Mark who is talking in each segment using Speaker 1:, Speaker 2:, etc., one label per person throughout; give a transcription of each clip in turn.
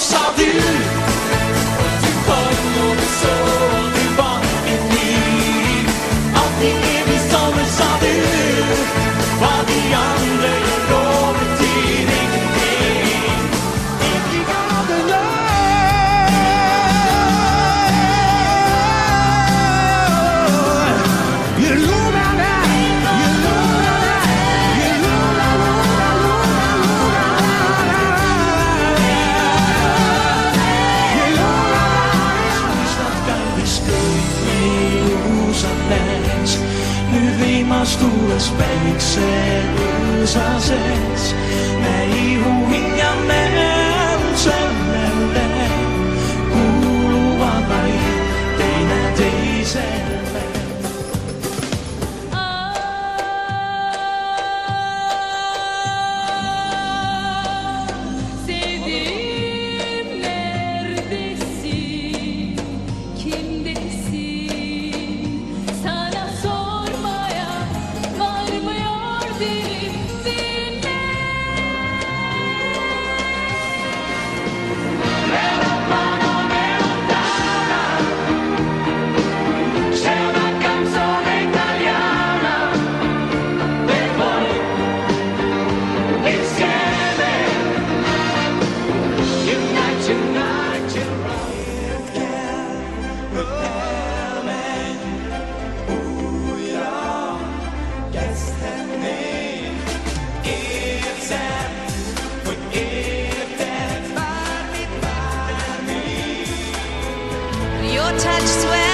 Speaker 1: salve
Speaker 2: kõik ilusad näes. nüüd viimas tuules päikse õõsa sees, me ihu hinga
Speaker 3: meelseb.
Speaker 2: be touch sweat.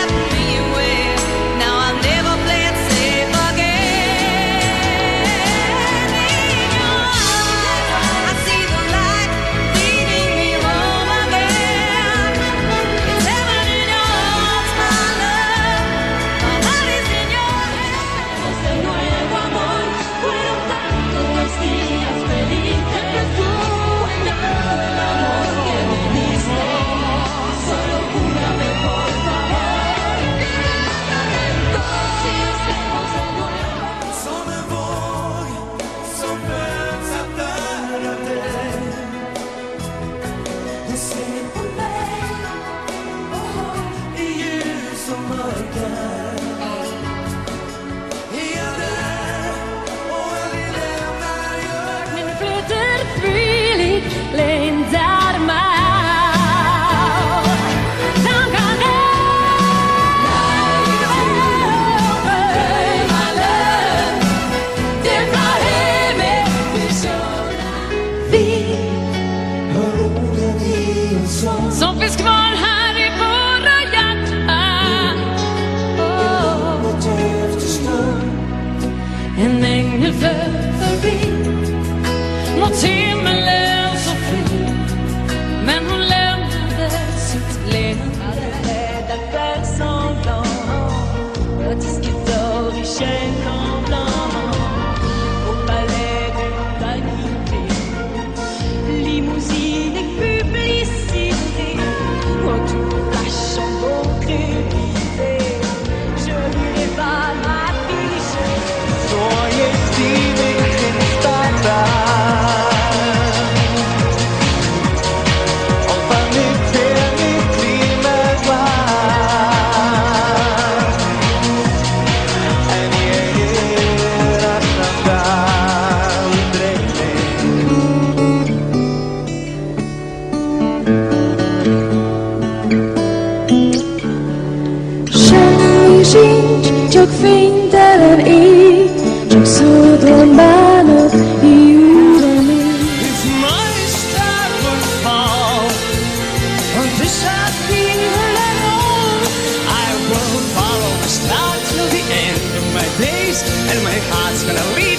Speaker 1: heart's gonna leave.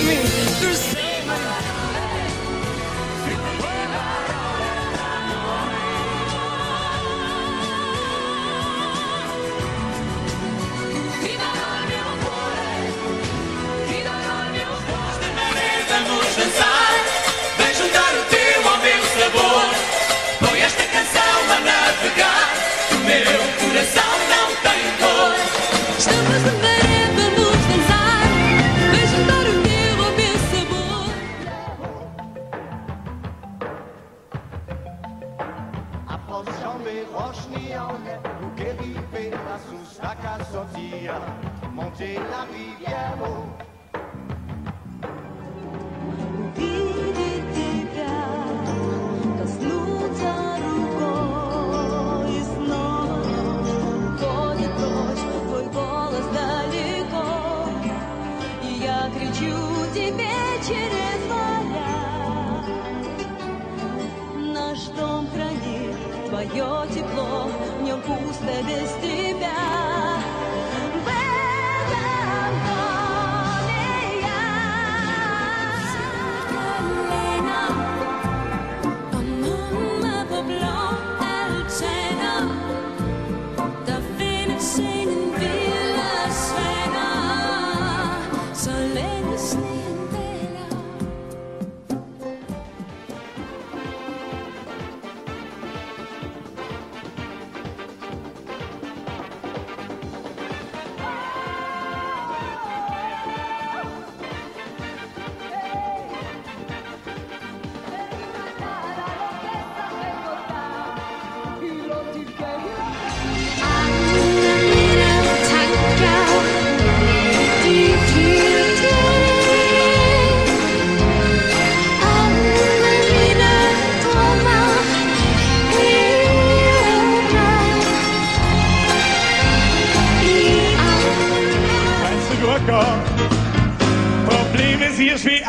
Speaker 4: Rošovi, Rochnione, ou Guéripe, la Soustaka, Sotia, monter la rivière.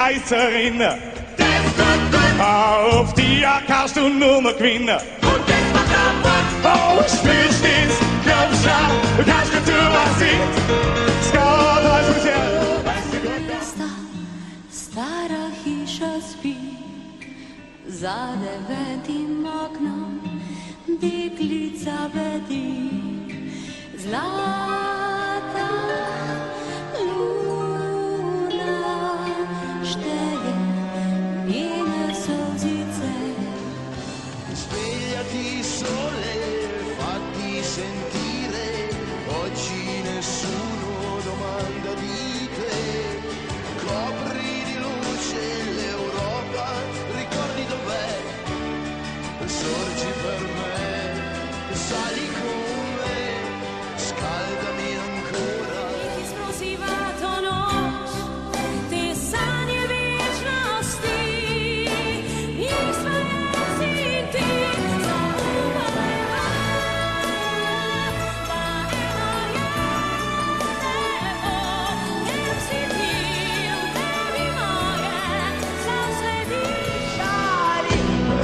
Speaker 3: Kaiserin. Auf dir kannst du nur mehr gewinnen. Oh, spürst es, glaubst du, kannst du tun, was ich. Skala, alles ist ja.
Speaker 2: Stara hiša spi, za devetim oknom, deklica vedi, zlata.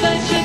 Speaker 2: never change.